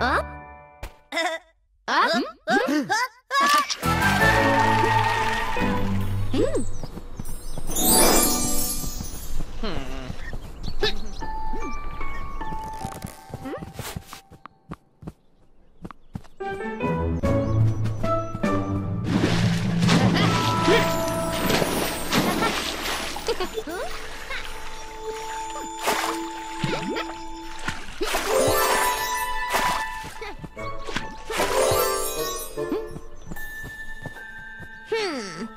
Up? Up? Hmm. Hmm. Hmm. you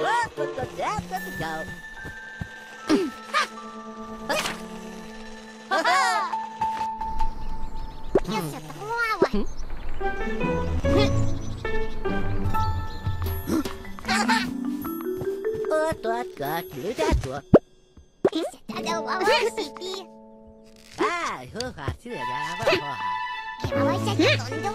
Up with the dap at the go. От, от, от, людяко. И сюда да лава сипи. А, хуха, сюда да лава хуха. え、まわしゃ、どんどん。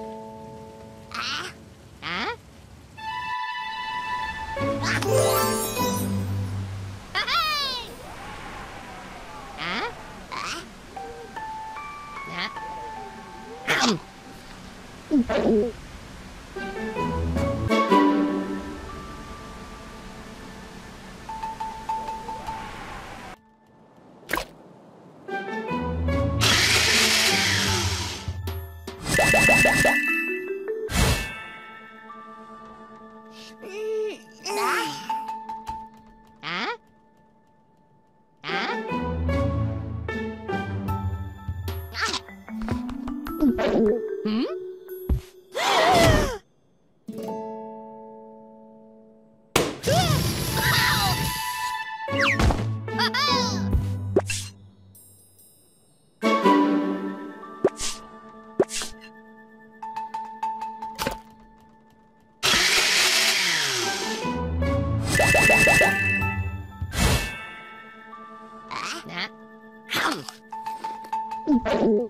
음?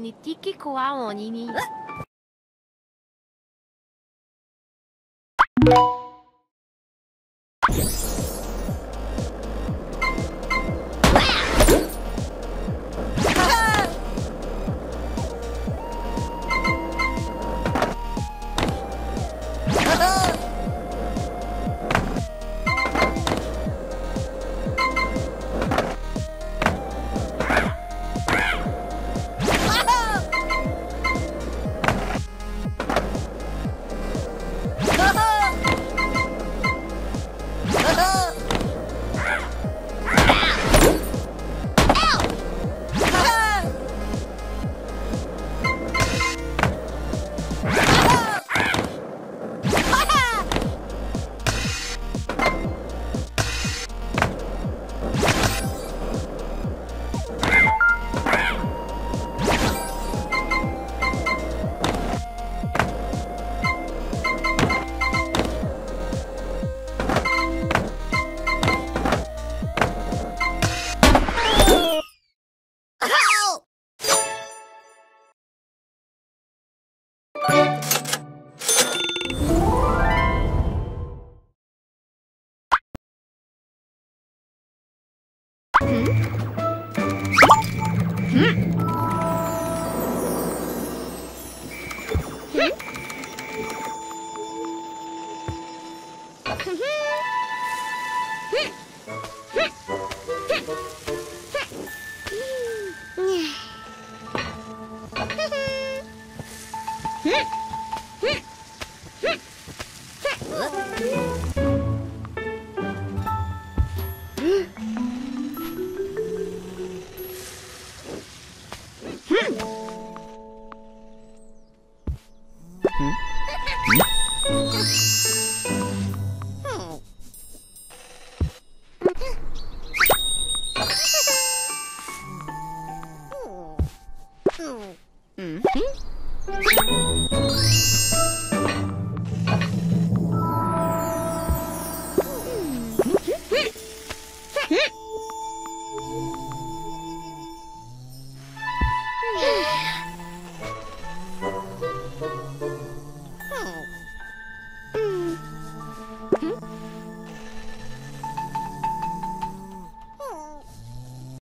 Ni tiki kua onini. Quick!